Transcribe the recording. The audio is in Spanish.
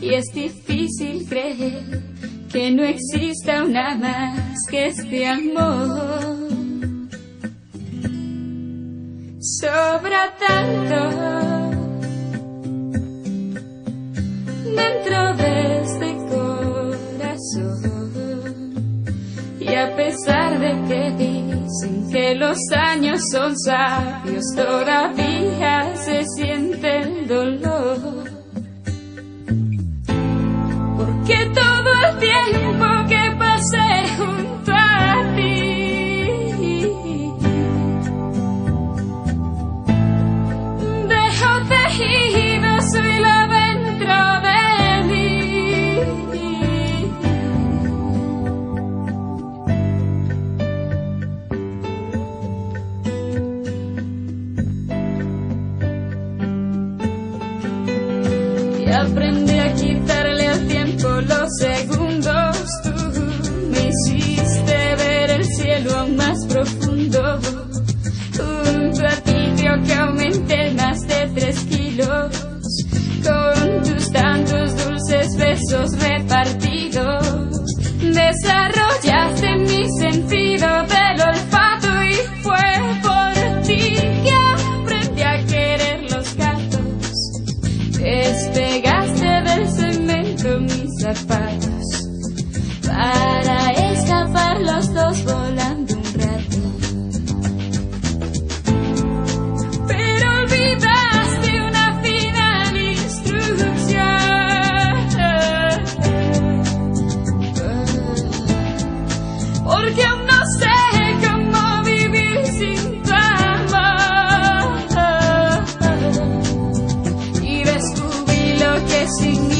Y es difícil creer que no exista una más que este amor. Sobra tanto dentro de este corazón. Y a pesar de que dicen que los años son sabios, todavía Aprendí a quitarle al tiempo los segundos. Tú me hiciste ver el cielo aún más profundo. Y